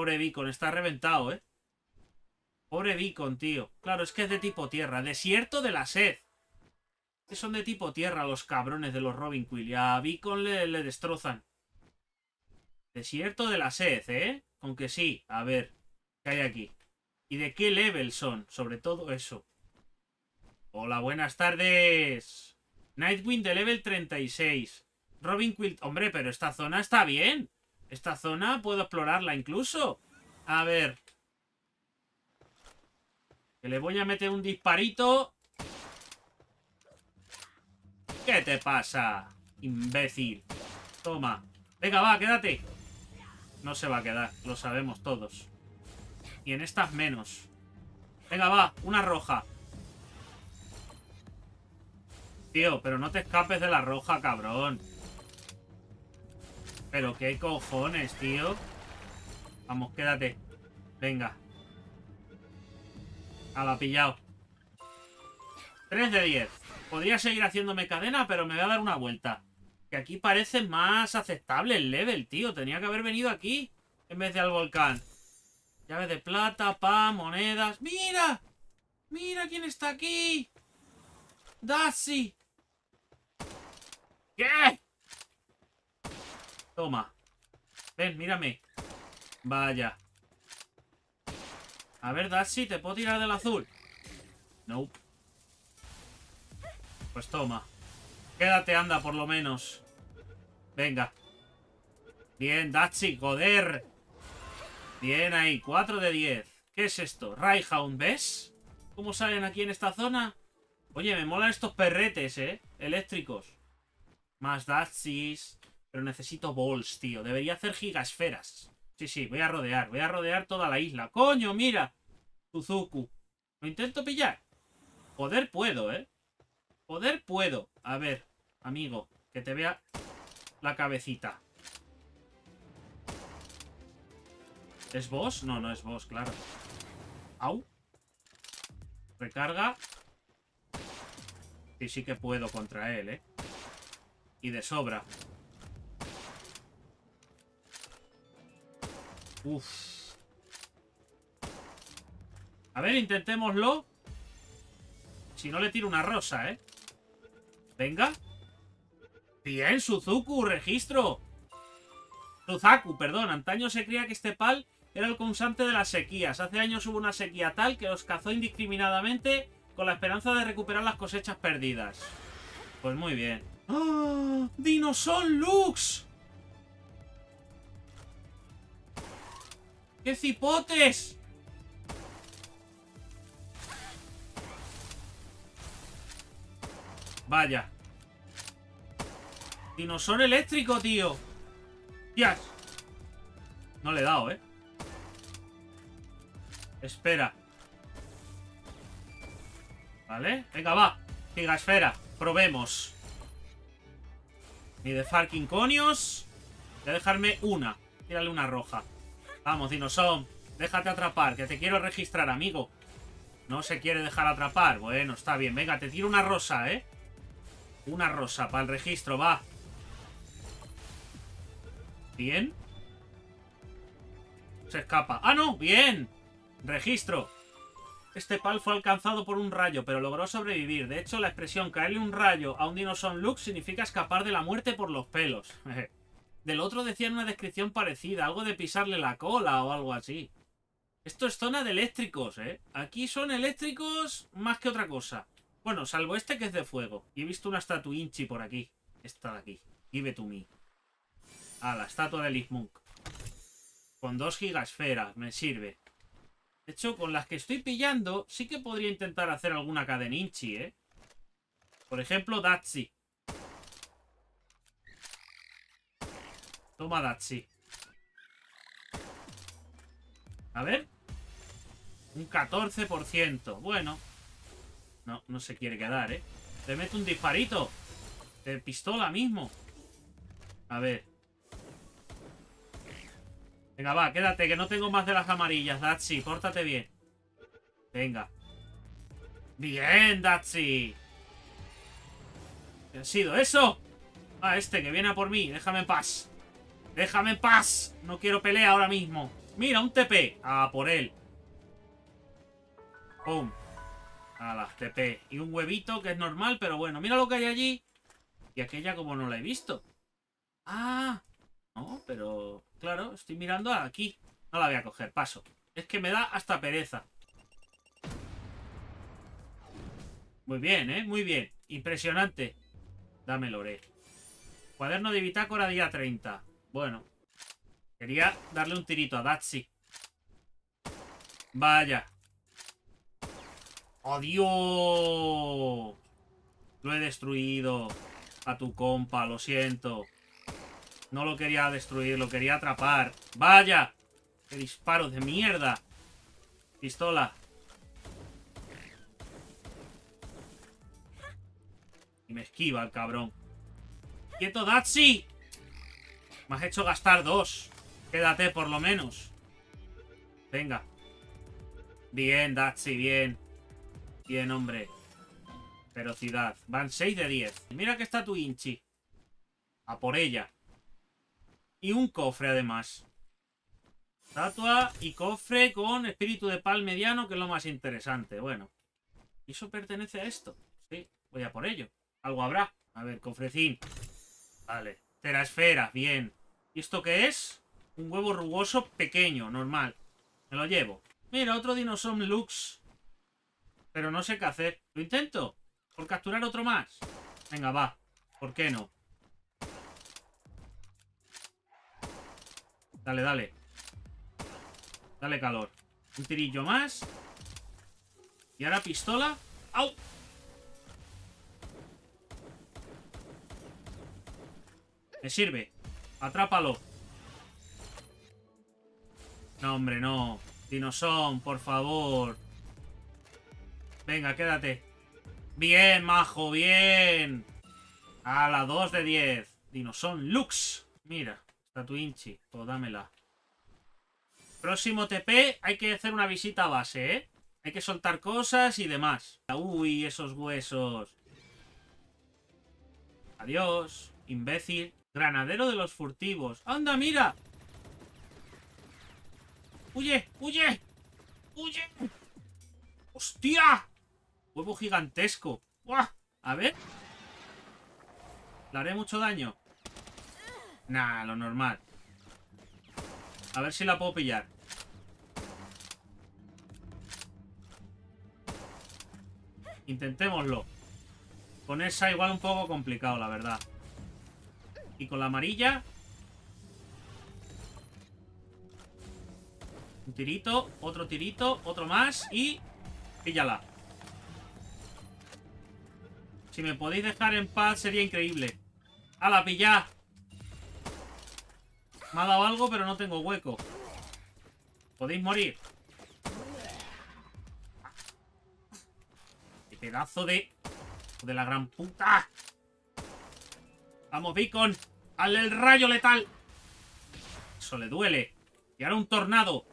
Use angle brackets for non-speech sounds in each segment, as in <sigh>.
Pobre Beacon, está reventado, ¿eh? Pobre Beacon, tío. Claro, es que es de tipo tierra. Desierto de la sed. Que son de tipo tierra los cabrones de los Robin Quill. Y a Beacon le, le destrozan. Desierto de la sed, ¿eh? Aunque sí. A ver. ¿Qué hay aquí? ¿Y de qué level son? Sobre todo eso. Hola, buenas tardes. Nightwind de level 36. Robin Quill... Hombre, pero esta zona está bien. Esta zona puedo explorarla incluso. A ver. Que le voy a meter un disparito. ¿Qué te pasa? Imbécil. Toma. Venga, va, quédate. No se va a quedar, lo sabemos todos. Y en estas menos. Venga, va, una roja. Tío, pero no te escapes de la roja, cabrón. Pero qué cojones, tío. Vamos, quédate. Venga. A la pillado. 3 de 10. Podría seguir haciéndome cadena, pero me voy a dar una vuelta. Que aquí parece más aceptable el level, tío. Tenía que haber venido aquí en vez de al volcán. Llave de plata, pa, monedas. ¡Mira! ¡Mira quién está aquí! ¡Dassy! ¿Qué? Toma. Ven, mírame. Vaya. A ver, Dashi, ¿te puedo tirar del azul? Nope. Pues toma. Quédate, anda, por lo menos. Venga. Bien, Dachi, joder. Bien ahí, 4 de 10. ¿Qué es esto? Rayhound, ¿ves? ¿Cómo salen aquí en esta zona? Oye, me molan estos perretes, ¿eh? Eléctricos. Más Dachis. Pero necesito balls, tío. Debería hacer gigasferas. Sí, sí, voy a rodear. Voy a rodear toda la isla. ¡Coño, mira! Suzuku. ¿Lo intento pillar? Poder puedo, ¿eh? Poder puedo. A ver, amigo, que te vea la cabecita. ¿Es boss? No, no es boss, claro. Au. Recarga. Y sí que puedo contra él, ¿eh? Y de sobra. Uf. A ver, intentémoslo. Si no le tiro una rosa, ¿eh? Venga. Bien, Suzuku, registro. Suzaku, perdón. Antaño se creía que este pal era el causante de las sequías. Hace años hubo una sequía tal que los cazó indiscriminadamente con la esperanza de recuperar las cosechas perdidas. Pues muy bien. ¡Ah! ¡Dinosaur Lux! ¡Qué cipotes! Vaya. Dinosor eléctrico, tío. ¡Dios! No le he dado, ¿eh? Espera. ¿Vale? Venga, va. Gigasfera. Probemos. Ni de fucking conios. Voy a dejarme una. Tírale una roja. Vamos, Dinosaur. Déjate atrapar, que te quiero registrar, amigo. No se quiere dejar atrapar. Bueno, está bien. Venga, te tiro una rosa, ¿eh? Una rosa para el registro, va. Bien. Se escapa. ¡Ah, no! ¡Bien! Registro. Este pal fue alcanzado por un rayo, pero logró sobrevivir. De hecho, la expresión caerle un rayo a un dinosaur Lux significa escapar de la muerte por los pelos. <laughs> Del otro decían una descripción parecida, algo de pisarle la cola o algo así. Esto es zona de eléctricos, ¿eh? Aquí son eléctricos más que otra cosa. Bueno, salvo este que es de fuego. Y he visto una estatuinchi por aquí. Esta de aquí. Give to me. Ah, la estatua de Lismunk. Con dos gigasferas. Me sirve. De hecho, con las que estoy pillando, sí que podría intentar hacer alguna cadeninchi, ¿eh? Por ejemplo, Datsi. Toma Datsi. A ver. Un 14%. Bueno. No, no se quiere quedar, ¿eh? Te meto un disparito. De pistola mismo. A ver. Venga, va, quédate, que no tengo más de las amarillas, Datsi. Pórtate bien. Venga. Bien, Datsi. ¿Qué ha sido eso? Ah, este que viene a por mí. Déjame en paz. Déjame en paz. No quiero pelea ahora mismo. Mira, un TP. A por él. Pum. la TP. Y un huevito que es normal, pero bueno. Mira lo que hay allí. Y aquella como no la he visto. Ah. No, pero... Claro, estoy mirando aquí. No la voy a coger, paso. Es que me da hasta pereza. Muy bien, ¿eh? Muy bien. Impresionante. Dame lore. Cuaderno de bitácora día 30. Bueno. Quería darle un tirito a Datsi. Vaya. ¡Adiós! Lo he destruido. A tu compa, lo siento. No lo quería destruir, lo quería atrapar. ¡Vaya! ¡Qué disparo de mierda! Pistola. Y me esquiva el cabrón. ¡Quieto, Datsi! Me has hecho gastar dos. Quédate, por lo menos. Venga. Bien, Datsi, bien. Bien, hombre. Velocidad. Van 6 de 10. Mira que está tu Inchi. A por ella. Y un cofre, además. Estatua y cofre con espíritu de pal mediano, que es lo más interesante. Bueno. ¿Y eso pertenece a esto? Sí, voy a por ello. Algo habrá. A ver, cofrecín. Vale. Terasfera, bien. ¿Y esto qué es? Un huevo rugoso pequeño, normal. Me lo llevo. Mira, otro Dinosom Lux. Pero no sé qué hacer. ¿Lo intento? ¿Por capturar otro más? Venga, va. ¿Por qué no? Dale, dale. Dale calor. Un tirillo más. Y ahora pistola. ¡Au! Me sirve. Atrápalo. No, hombre, no. Dinoson, por favor. Venga, quédate. Bien, majo, bien. A la 2 de 10. Dinoson Lux. Mira, está tu Inchi. Pues dámela. Próximo TP, hay que hacer una visita a base, ¿eh? Hay que soltar cosas y demás. Uy, esos huesos. Adiós, imbécil. Granadero de los furtivos. ¡Anda, mira! ¡Huye! ¡Huye! ¡Huye! ¡Hostia! Huevo gigantesco. ¡Buah! A ver. ¿Le haré mucho daño? Nah, lo normal. A ver si la puedo pillar. Intentémoslo. Con esa igual un poco complicado, la verdad. Y con la amarilla... Un tirito, otro tirito, otro más y... Píllala. Si me podéis dejar en paz sería increíble. ¡Hala, pilla! Me ha dado algo, pero no tengo hueco. Podéis morir. ¡Qué pedazo de... De la gran puta! ¡Vamos, Beacon! ¡Hazle el rayo letal! Eso le duele. Y ahora un tornado.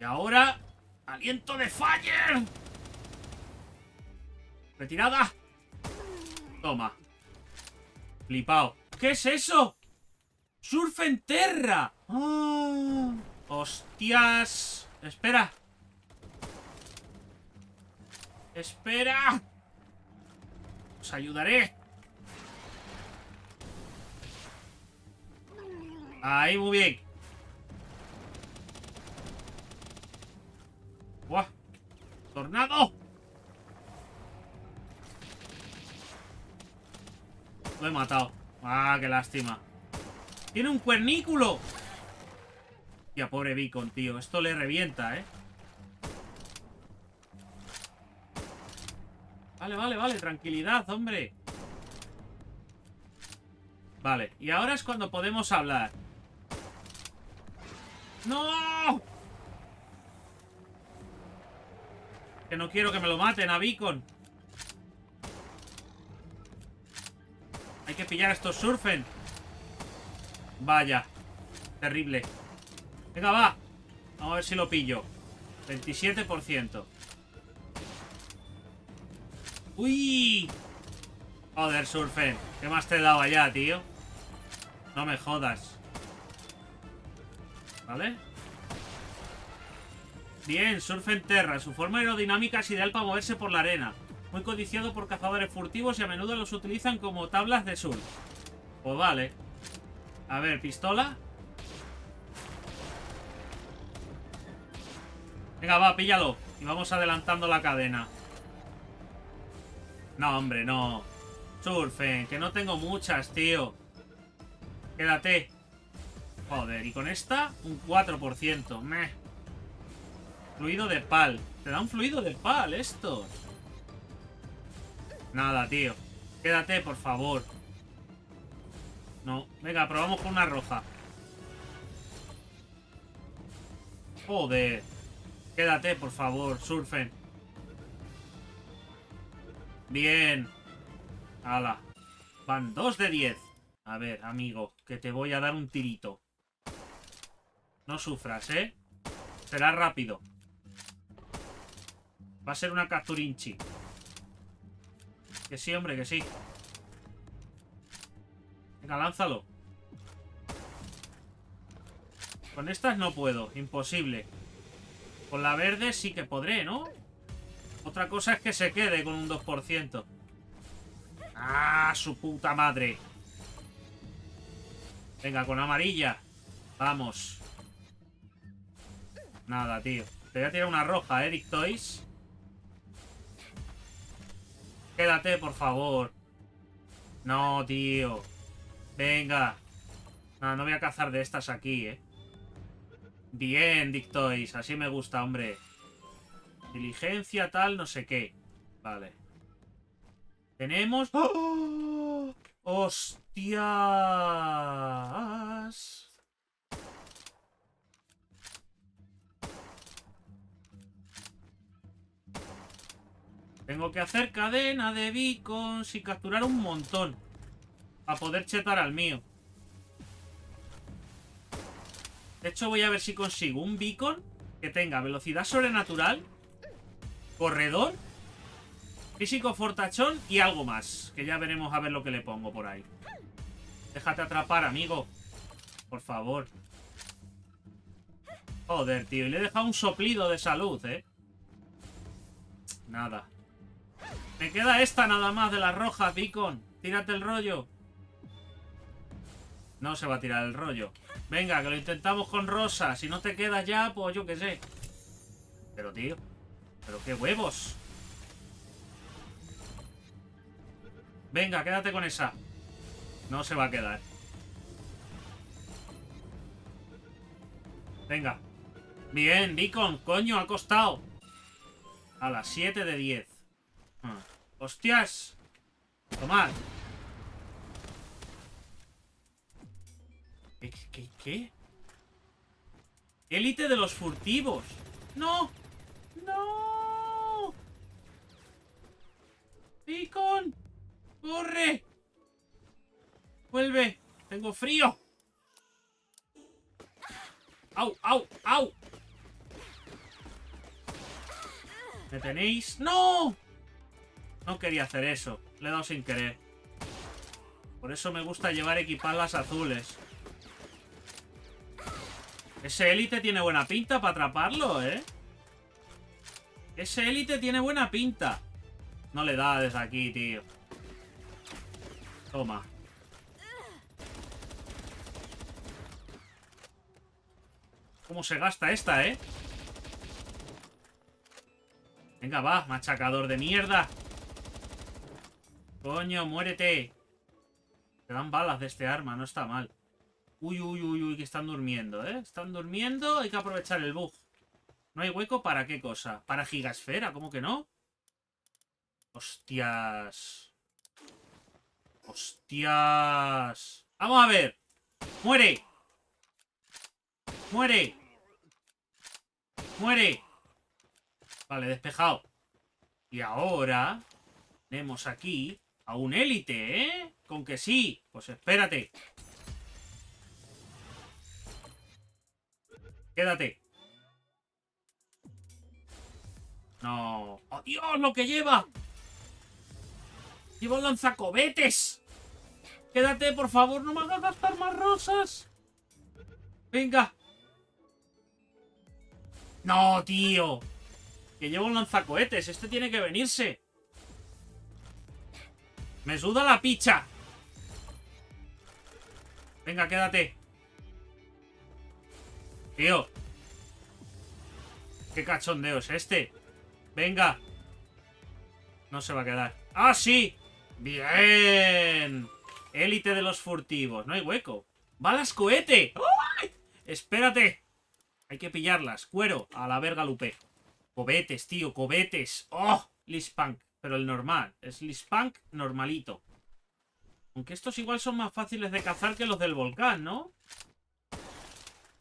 Y ahora... ¡Aliento de fire! ¡Retirada! Toma. Flipao. ¿Qué es eso? ¡Surf en terra! ¡Ah! ¡Hostias! Espera. Espera. Os ayudaré. Ahí, muy bien. ¡Buah! ¡Tornado! Lo he matado. Ah, qué lástima. ¡Tiene un cuernículo! Tía, pobre Beacon, tío. Esto le revienta, ¿eh? Vale, vale, vale. Tranquilidad, hombre. Vale. Y ahora es cuando podemos hablar. ¡No! Que no quiero que me lo maten a Beacon. Hay que pillar a estos surfen. Vaya. Terrible. Venga, va. Vamos a ver si lo pillo. 27%. ¡Uy! Joder, surfen. ¿Qué más te daba ya, tío? No me jodas. ¿Vale? Bien, surf en terra. Su forma aerodinámica es ideal para moverse por la arena. Muy codiciado por cazadores furtivos y a menudo los utilizan como tablas de surf. Pues vale. A ver, pistola. Venga, va, píllalo. Y vamos adelantando la cadena. No, hombre, no. Surfen, que no tengo muchas, tío. Quédate. Joder, y con esta, un 4%. Meh. Fluido de pal. Te da un fluido de pal esto. Nada, tío. Quédate, por favor. No. Venga, probamos con una roja. Joder. Quédate, por favor, surfen. Bien. Hala. Van dos de 10. A ver, amigo, que te voy a dar un tirito. No sufras, ¿eh? Será rápido. Va a ser una capturinchi. Que sí, hombre, que sí. Venga, lánzalo. Con estas no puedo, imposible. Con la verde sí que podré, ¿no? Otra cosa es que se quede con un 2%. ¡Ah, su puta madre! Venga, con amarilla. Vamos. Nada, tío. Te voy a tirar una roja, ¿eh, Toys? Quédate, por favor. No, tío. Venga. No, no voy a cazar de estas aquí, ¿eh? Bien, Dictois. Así me gusta, hombre. Diligencia, tal, no sé qué. Vale. Tenemos... ¡Oh! ¡Hostias! Tengo que hacer cadena de beacons y capturar un montón. Para poder chetar al mío. De hecho, voy a ver si consigo un beacon que tenga velocidad sobrenatural, corredor, físico fortachón y algo más. Que ya veremos a ver lo que le pongo por ahí. Déjate atrapar, amigo. Por favor. Joder, tío. Y le he dejado un soplido de salud, ¿eh? Nada. Me queda esta nada más de la roja, Beacon. Tírate el rollo. No se va a tirar el rollo. Venga, que lo intentamos con rosa. Si no te quedas ya, pues yo qué sé. Pero, tío. Pero qué huevos. Venga, quédate con esa. No se va a quedar. Venga. Bien, Beacon. Coño, ha costado. A las 7 de 10. Ah. ¡Hostias! Tomad. ¿Qué, qué? Élite de los furtivos. ¡No! ¡No! ¡Beacon! ¡Corre! ¡Vuelve! ¡Tengo frío! ¡Au, au, au! ¿Me tenéis? ¡No! No quería hacer eso. Le he dado sin querer. Por eso me gusta llevar equipadas azules. Ese élite tiene buena pinta para atraparlo, ¿eh? Ese élite tiene buena pinta. No le da desde aquí, tío. Toma. ¿Cómo se gasta esta, eh? Venga, va, machacador de mierda. Coño, muérete. Te dan balas de este arma, no está mal. Uy, uy, uy, uy, que están durmiendo, ¿eh? Están durmiendo, hay que aprovechar el bug. ¿No hay hueco para qué cosa? ¿Para gigasfera? ¿Cómo que no? Hostias. Hostias. Vamos a ver. Muere. Muere. Muere. Vale, despejado. Y ahora tenemos aquí a un élite, ¿eh? Con que sí. Pues espérate. Quédate. No. ¡Oh, Dios! ¡Lo que lleva! ¡Lleva un lanzacobetes! Quédate, por favor. No me hagas gastar más rosas. Venga. No, tío. Que llevo un lanzacohetes. Este tiene que venirse. Me suda la picha. Venga, quédate. Tío. Qué cachondeo es este. Venga. No se va a quedar. ¡Ah, sí! ¡Bien! Élite de los furtivos. No hay hueco. ¡Balas cohete! ¡Ay! ¡Espérate! Hay que pillarlas. Cuero. A la verga, Lupe. Cobetes, tío. Cobetes. ¡Oh! Lispunk. Pero el normal. Es Lispunk normalito. Aunque estos igual son más fáciles de cazar que los del volcán, ¿no?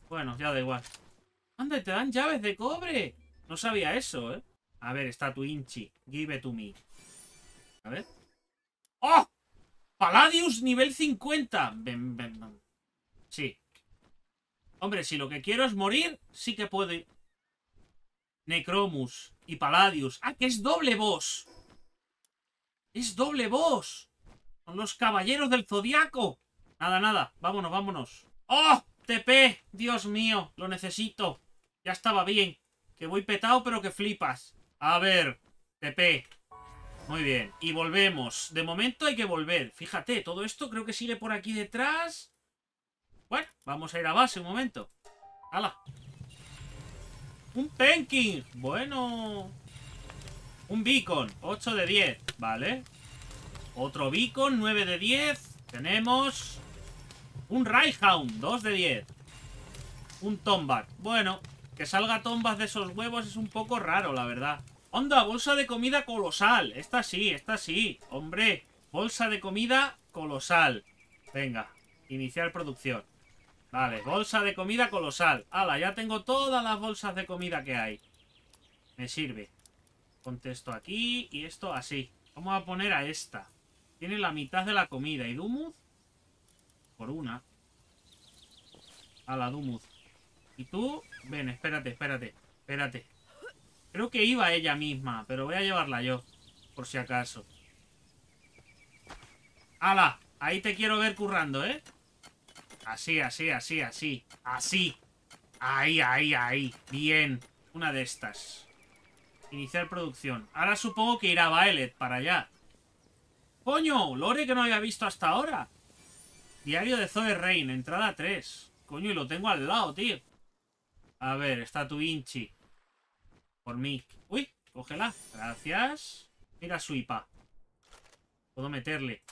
Bueno, ya da igual. ¡Anda, te dan llaves de cobre! No sabía eso, ¿eh? A ver, está tu Inchi. Give it to me. A ver. ¡Oh! Palladius nivel 50. Ven, ven, ven. Sí. Hombre, si lo que quiero es morir, sí que puedo ir. Necromus y Palladius. ¡Ah, que es doble boss! ¡Es doble boss! Son los caballeros del zodiaco. Nada, nada. Vámonos, vámonos. ¡Oh! TP. Dios mío. Lo necesito. Ya estaba bien. Que voy petado, pero que flipas. A ver. TP. Muy bien. Y volvemos. De momento hay que volver. Fíjate, todo esto creo que sigue por aquí detrás. Bueno, vamos a ir a base un momento. ¡Hala! Un Penking. Bueno. Un Beacon. 8 de 10. Vale. Otro Beacon, 9 de 10. Tenemos un Rayhound, 2 de 10. Un Tomback. Bueno, que salga Tombas de esos huevos es un poco raro, la verdad. ¡Onda! Bolsa de comida colosal. Esta sí, esta sí. Hombre, bolsa de comida colosal. Venga, iniciar producción. Vale, bolsa de comida colosal. ¡Hala! Ya tengo todas las bolsas de comida que hay. Me sirve. Contesto aquí y esto así. Vamos a poner a esta. Tiene la mitad de la comida. ¿Y Dumuz? Por una. A la Dumuz. ¿Y tú? Ven, espérate, espérate. Espérate. Creo que iba ella misma, pero voy a llevarla yo. Por si acaso. ¡Hala! Ahí te quiero ver currando, ¿eh? Así, así, así, así. Así. Ahí, ahí, ahí. Bien. Una de estas. Iniciar producción. Ahora supongo que irá Violet para allá. ¡Coño! Lore que no había visto hasta ahora. Diario de Zoe Rain, entrada 3. Coño, y lo tengo al lado, tío. A ver, está tu Inchi. Por mí. Uy, cógela. Gracias. Mira su IPA. Puedo meterle.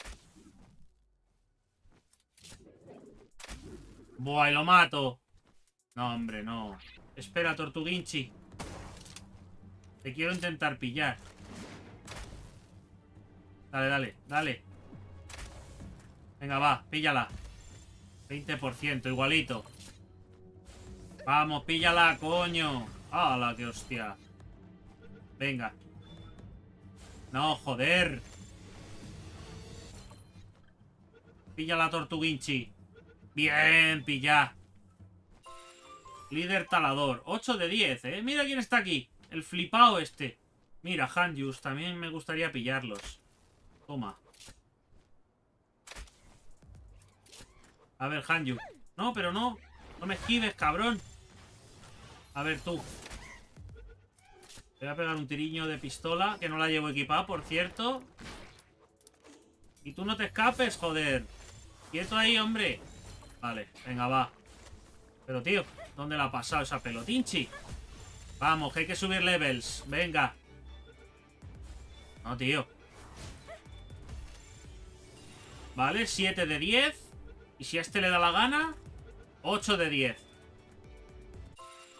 Buah, y lo mato. No, hombre, no. Espera, Tortuguinchi. Te quiero intentar pillar. Dale, dale, dale. Venga, va, píllala. 20%, igualito. Vamos, píllala, coño. ¡Hala, qué hostia! Venga. No, joder. Pilla la tortuguinchi. Bien, pilla. Líder talador. 8 de 10, ¿eh? Mira quién está aquí. El flipao este. Mira, Hanjus. También me gustaría pillarlos. Toma. A ver, Hanju. No, pero no. No me esquives, cabrón. A ver, tú. Voy a pegar un tiriño de pistola, que no la llevo equipada, por cierto. Y tú no te escapes, joder. Quieto ahí, hombre. Vale, venga, va. Pero, tío, ¿dónde la ha pasado esa pelotinchi? Vamos, que hay que subir levels. Venga. No, tío. Vale, 7 de 10. Y si a este le da la gana, 8 de 10.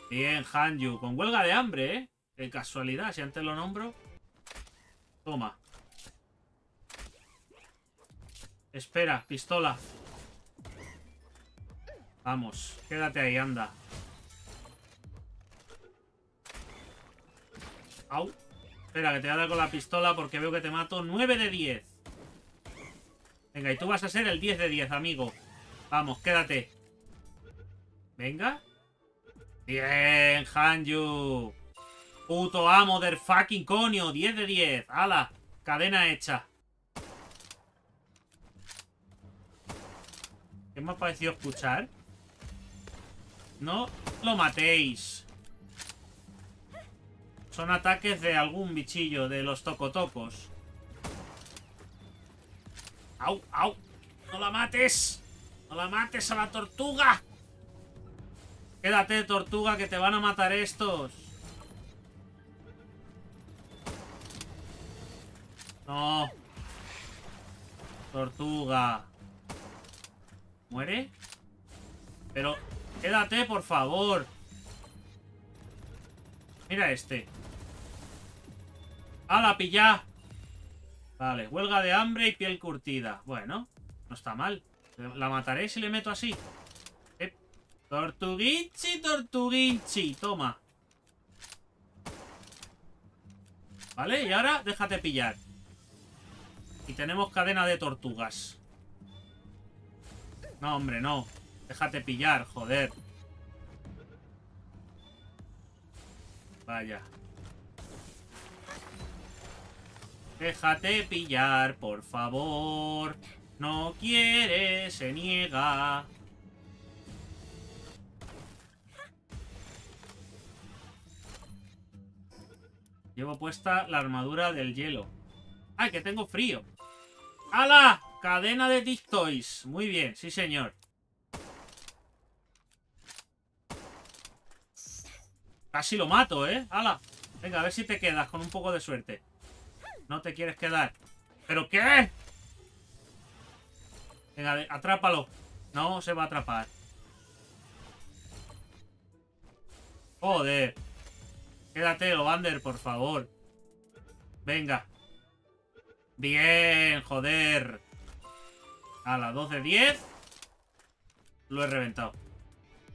Bien, Hanju. Con huelga de hambre, ¿eh? Qué casualidad, si antes lo nombro. Toma. Espera, pistola. Vamos, quédate ahí, anda. Au. Espera, que te voy a dar con la pistola porque veo que te mato. 9 de 10. Venga, y tú vas a ser el 10 de 10, amigo. Vamos, quédate. Venga. Bien, Hanju. Puto amo del fucking conio. 10 de 10. ¡Hala! Cadena hecha. ¿Qué me ha parecido escuchar? No lo matéis. Son ataques de algún bichillo, de los tocotocos. ¡Au, au! ¡No la mates! ¡No la mates a la tortuga! Quédate, tortuga, que te van a matar estos. No. Tortuga. ¿Muere? Pero, quédate, por favor. Mira este. ¡Hala, pilla! Vale, huelga de hambre y piel curtida. Bueno, no está mal. La mataré si le meto así. Eh, tortuguinchi, tortuguinchi. Toma. Vale, y ahora déjate pillar. Y tenemos cadena de tortugas. No, hombre, no. Déjate pillar, joder. Vaya. Déjate pillar, por favor. No quiere, se niega. Llevo puesta la armadura del hielo. ¡Ay, que tengo frío! ¡Hala! Cadena de Dick Toys. Muy bien, sí señor. Casi lo mato, ¿eh? ¡Hala! Venga, a ver si te quedas con un poco de suerte. No te quieres quedar. ¿Pero qué? Venga, atrápalo. No se va a atrapar. Joder. Quédate, Ovander, por favor. Venga. Bien, joder. A la 2 de 10. Lo he reventado.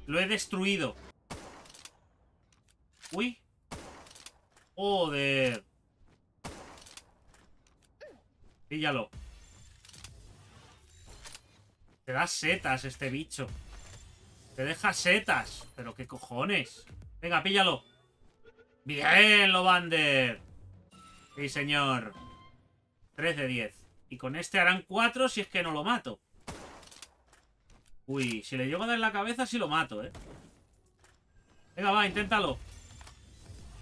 Lo he destruido. Uy. Joder. Píllalo. Te da setas este bicho. Te deja setas. Pero qué cojones. Venga, píllalo. Bien, Lovander. Sí, señor. 3 de 10. Y con este harán 4 si es que no lo mato. Uy, si le llego a dar en la cabeza sí lo mato, ¿eh? Venga, va, inténtalo.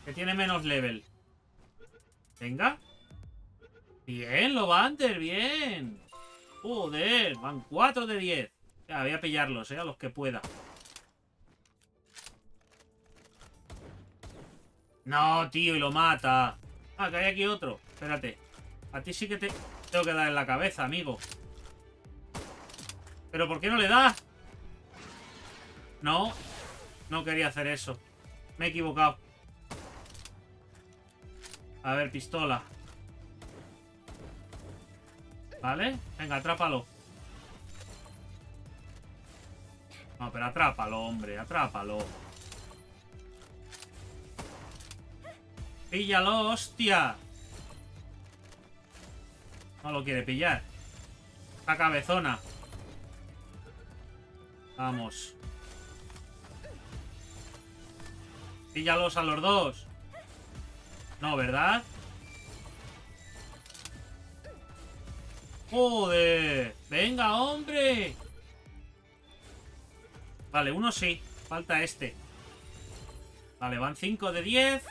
Que tiene menos level. Venga. Bien, Lovander, bien. Joder, van 4 de 10. Ya, voy a pillarlos, eh, a los que pueda. No, tío, y lo mata. Ah, que hay aquí otro. Espérate. A ti sí que te tengo que dar en la cabeza, amigo. ¿Pero por qué no le das? No. No quería hacer eso. Me he equivocado. A ver, pistola. ¿Vale? Venga, atrápalo. No, pero atrápalo, hombre. Atrápalo. ¡Píllalo, hostia! No lo quiere pillar. La cabezona. Vamos. Píllalos a los dos. No, ¿verdad? ¡Joder! ¡Venga, hombre! Vale, uno sí. Falta este. Vale, van 5 de 10.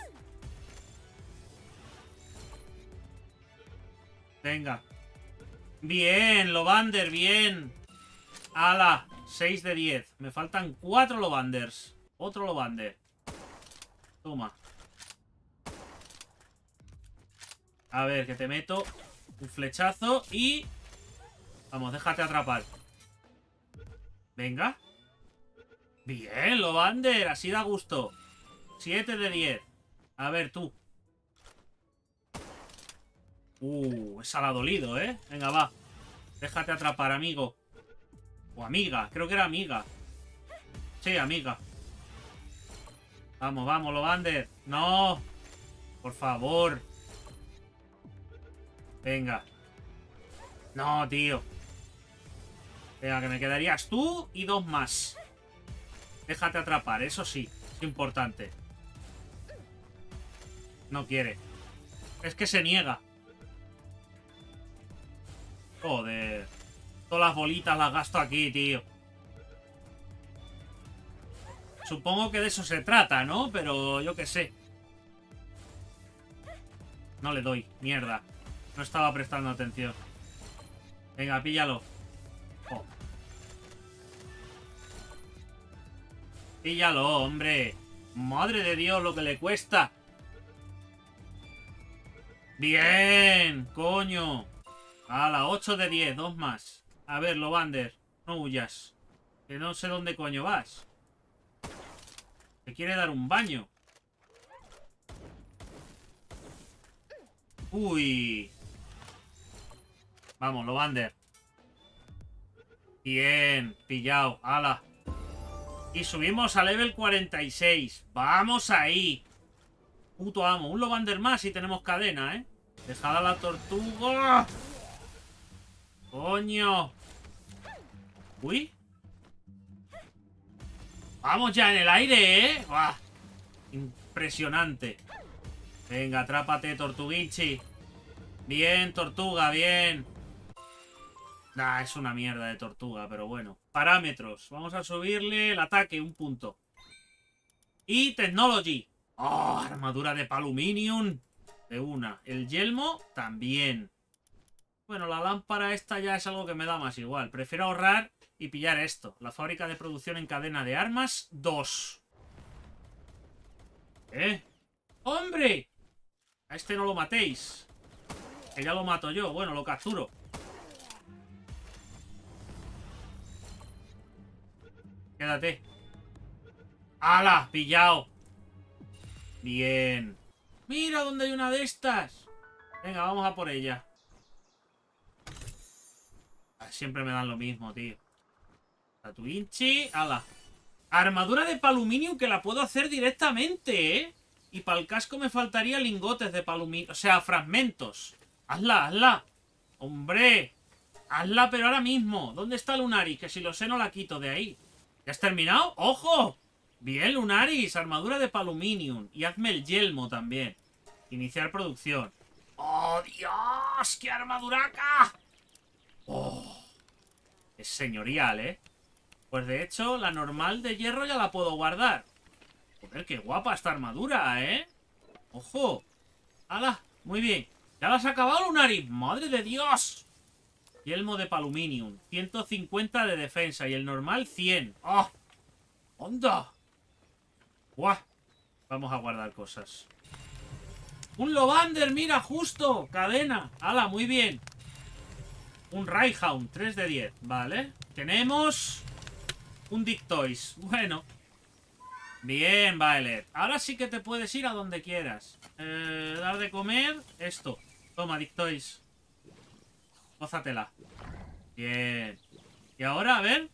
Venga. Bien, Lovander, bien. ¡Hala! 6 de 10. Me faltan 4 Lovanders. Otro Lovander. Toma. A ver, que te meto un flechazo y... Vamos, déjate atrapar. Venga. Bien, Lovander. Así da gusto. 7 de 10. A ver, tú. Uh, esa la ha ¿eh? Venga, va. Déjate atrapar, amigo. O amiga. Creo que era amiga. Sí, amiga. Vamos, vamos, Lovander. No. Por favor. Venga. No, tío. Venga, que me quedarías tú y dos más. Déjate atrapar, eso sí. Es importante. No quiere. Es que se niega. Joder. Todas las bolitas las gasto aquí, tío. Supongo que de eso se trata, ¿no? Pero yo qué sé. No le doy. Mierda. No estaba prestando atención. Venga, píllalo. Oh. Píllalo, hombre. Madre de Dios, lo que le cuesta. Bien, coño. A la 8 de 10, dos más. A ver, Lovander, no huyas. Que no sé dónde coño vas. Te quiere dar un baño. Uy. Vamos, Lovander. Bien, pillado. ¡Hala! Y subimos a level 46. ¡Vamos ahí! Puto amo. Un Lovander más y tenemos cadena, ¿eh? Dejad a la tortuga. ¡Coño! ¡Uy! ¡Vamos ya en el aire, eh! ¡Buah! Impresionante. Venga, atrápate, Tortuguichi. Bien, tortuga, bien. Nah, es una mierda de tortuga, pero bueno. Parámetros. Vamos a subirle el ataque un punto. Y Technology. ¡Oh! Armadura de Paluminium. De una. El yelmo también. Bueno, la lámpara esta ya es algo que me da más igual. Prefiero ahorrar y pillar esto. La fábrica de producción en cadena de armas 2. ¿Eh? ¡Hombre! A este no lo matéis. Que ya lo mato yo. Bueno, lo capturo. Quédate. ¡Hala! Pillado. Bien. Mira dónde hay una de estas. Venga, vamos a por ella. Ah, siempre me dan lo mismo, tío. Tatuinchi. ¡Hala! Armadura de paluminium que la puedo hacer directamente, ¿eh? Y para el casco me faltaría lingotes de paluminium. O sea, fragmentos. Hazla, hazla. Hombre. Hazla, pero ahora mismo. ¿Dónde está Lunaris? Que si lo sé no la quito de ahí. ¿Ya has terminado? ¡Ojo! Bien, Lunaris. Armadura de paluminium. Y hazme el yelmo también. Iniciar producción. ¡Oh, Dios! ¡Qué armaduraca! ¡Oh! Es señorial, ¿eh? Pues de hecho, la normal de hierro ya la puedo guardar. Joder, qué guapa esta armadura, ¿eh? ¡Ojo! ¡Hala! Muy bien. ¿Ya la has acabado, Lunaris? ¡Madre de Dios! Yelmo de paluminium. 150 de defensa y el normal 100. ¡Oh! ¡Onda! ¡Guau! Vamos a guardar cosas. ¡Un Lovander! ¡Mira, justo! ¡Cadena! ¡Hala! Muy bien. Un Rayhound. 3 de 10. Vale. Tenemos... Un Dictoys. Bueno. Bien, Violet. Ahora sí que te puedes ir a donde quieras. Eh, dar de comer. Esto. Toma, Dictoys. Bien. Y ahora, a ver.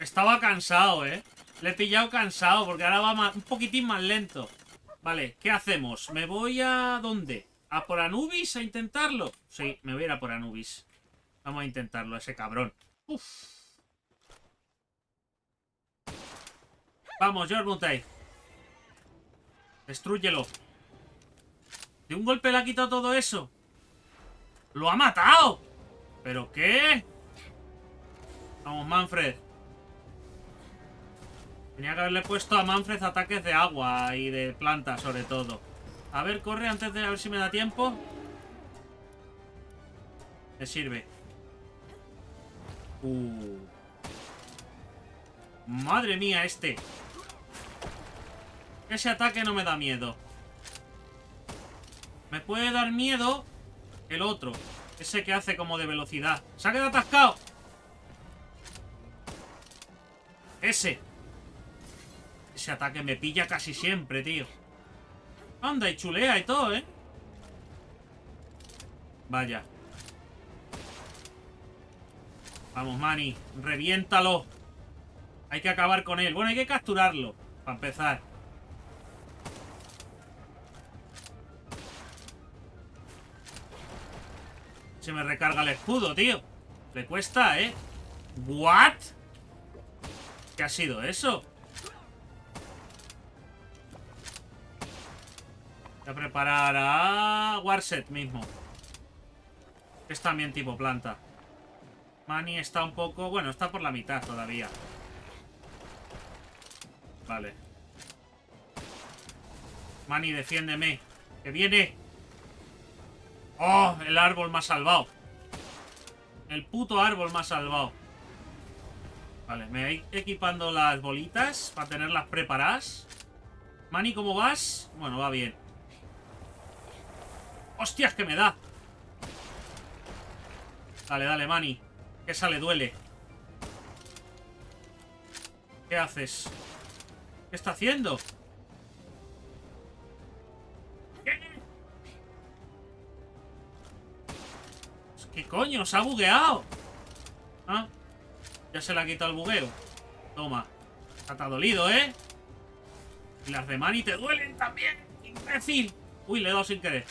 Estaba cansado, ¿eh? Le he pillado cansado porque ahora va un poquitín más lento. Vale, ¿qué hacemos? ¿Me voy a... dónde? ¿A por Anubis a intentarlo? Sí, me voy a ir a por Anubis. Vamos a intentarlo, ese cabrón. Uf. Vamos, George Destrúyelo. ¿De un golpe le ha quitado todo eso? ¡Lo ha matado! ¿Pero qué? Vamos, Manfred. Tenía que haberle puesto a Manfred ataques de agua y de planta, sobre todo. A ver, corre antes de a ver si me da tiempo. Me sirve. Uh. Madre mía, este. Ese ataque no me da miedo. Me puede dar miedo el otro. Ese que hace como de velocidad. ¡Se ha quedado atascado! Ese. Ese ataque me pilla casi siempre, tío. Anda, y chulea y todo, ¿eh? Vaya. Vamos, Manny. Reviéntalo. Hay que acabar con él. Bueno, hay que capturarlo. Para empezar. Se me recarga el escudo, tío. Le cuesta, ¿eh? ¿What? ¿Qué ha sido eso? Voy a preparar a Warset mismo. Es también tipo planta. Manny está un poco... Bueno, está por la mitad todavía. Vale. Manny, defiéndeme. ¡Que viene! ¡Oh! El árbol ha salvado. El puto árbol ha salvado. Vale, me voy equipando las bolitas para tenerlas preparadas. Manny, ¿cómo vas? Bueno, va bien. ¡Hostias, que me da! Dale, dale, Manny. Que esa le duele. ¿Qué haces? ¿Qué está haciendo? ¿Qué coño? Se ha bugueado. ¿Ah? Ya se le ha quitado el bugueo. Toma. Está dolido, ¿eh? Y las de Manny te duelen también. ¡Imbécil! Uy, le he dado sin querer.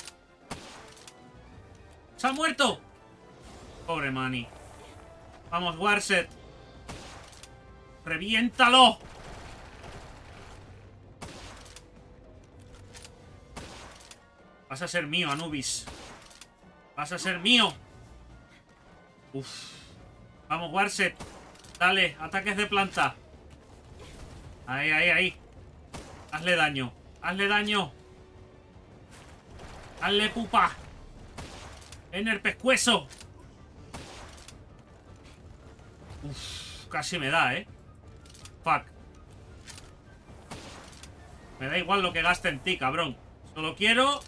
¡Se ha muerto! Pobre Manny. Vamos, Warset. ¡Reviéntalo! Vas a ser mío, Anubis. Vas a ser mío. Uf. Vamos, Warset. Dale, ataques de planta. Ahí, ahí, ahí. Hazle daño. Hazle daño. Hazle pupa. En el pescuezo. Uf, casi me da, ¿eh? Fuck. Me da igual lo que gaste en ti, cabrón. Solo quiero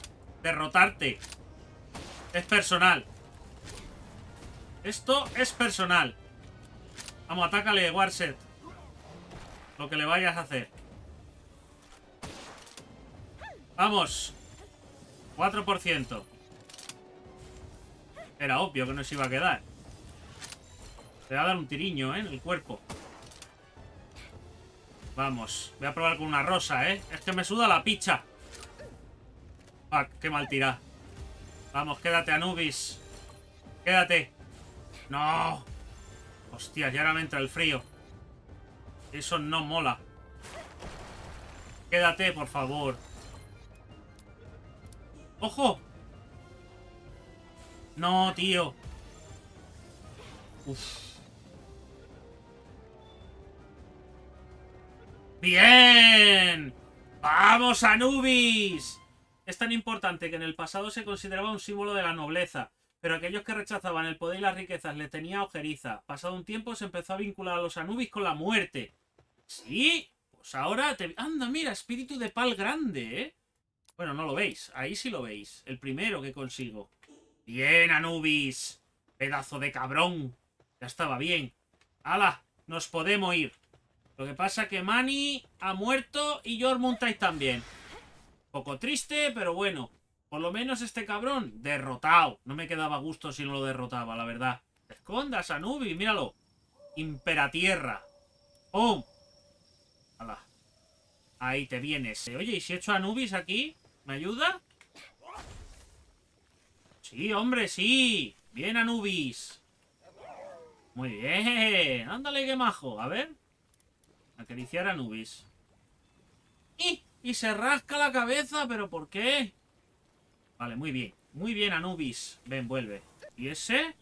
derrotarte. Es personal. Esto es personal. Vamos, atácale, Warset. Lo que le vayas a hacer. Vamos. 4%. Era obvio que no se iba a quedar. Le va a dar un tiriño, ¿eh? En el cuerpo. Vamos. Voy a probar con una rosa, ¿eh? Es que me suda la picha. Ah, qué mal tira. Vamos, quédate, Anubis. Quédate. No. Hostia, ya ahora me entra el frío. Eso no mola. Quédate, por favor. ¡Ojo! No, tío. Uf. ¡Bien! ¡Vamos, Anubis! Es tan importante que en el pasado se consideraba un símbolo de la nobleza, pero aquellos que rechazaban el poder y las riquezas le tenía ojeriza. Pasado un tiempo se empezó a vincular a los Anubis con la muerte. ¿Sí? Pues ahora te... Anda, mira, espíritu de pal grande, ¿eh? Bueno, no lo veis. Ahí sí lo veis. El primero que consigo. Bien, Anubis. Pedazo de cabrón. Ya estaba bien. ¡Hala! Nos podemos ir. Lo que pasa que Manny ha muerto y Jormuntais también. Poco triste, pero bueno. Por lo menos este cabrón, derrotado. No me quedaba gusto si no lo derrotaba, la verdad. Escondas, Anubi, míralo. Imperatierra. ¡Pum! ¡Hala! Ahí te vienes. Oye, ¿y si he hecho Anubis aquí? ¿Me ayuda? Sí, hombre, sí. Bien, Anubis. Muy bien. Ándale, qué majo. A ver. Acariciar a Nubis. ¡Y! Y se rasca la cabeza, ¿pero por qué? Vale, muy bien. Muy bien, Anubis. Ven, vuelve. ¿Y ese?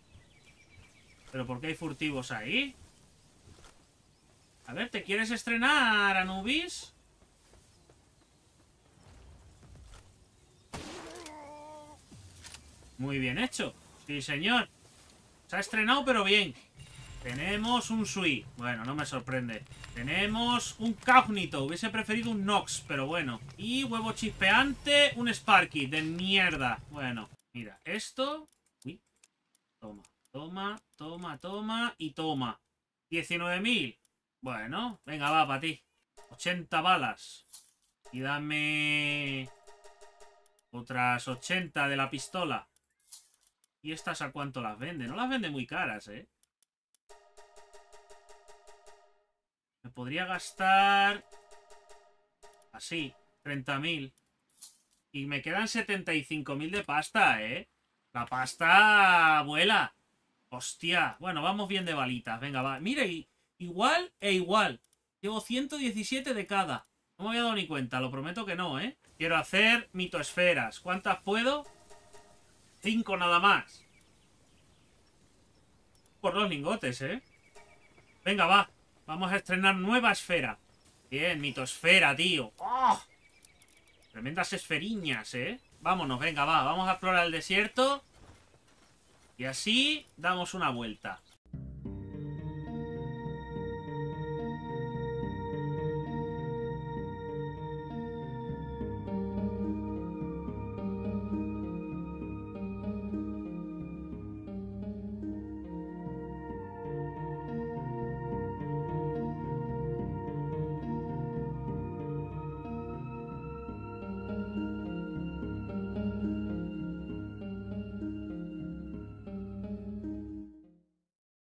¿Pero por qué hay furtivos ahí? A ver, ¿te quieres estrenar, Anubis? Muy bien hecho. Sí, señor. Se ha estrenado, pero bien. Tenemos un Sui. Bueno, no me sorprende. Tenemos un Cognito. Hubiese preferido un Nox, pero bueno. Y huevo chispeante, un Sparky. De mierda. Bueno, mira, esto... Uy. Toma, toma, toma, toma y toma. 19.000. Bueno, venga, va, para ti. 80 balas. Y dame... Otras 80 de la pistola. ¿Y estas a cuánto las vende? No las vende muy caras, ¿eh? Podría gastar... Así, 30.000. Y me quedan 75.000 de pasta, ¿eh? La pasta vuela. Hostia. Bueno, vamos bien de balitas. Venga, va. Mire, igual e igual. Llevo 117 de cada. No me había dado ni cuenta. Lo prometo que no, ¿eh? Quiero hacer mitoesferas. ¿Cuántas puedo? Cinco nada más. por los lingotes, ¿eh? Venga, va. Vamos a estrenar nueva esfera. Bien, mitosfera, tío. ¡Oh! Tremendas esferiñas, ¿eh? Vámonos, venga, va. Vamos a explorar el desierto. Y así damos una vuelta.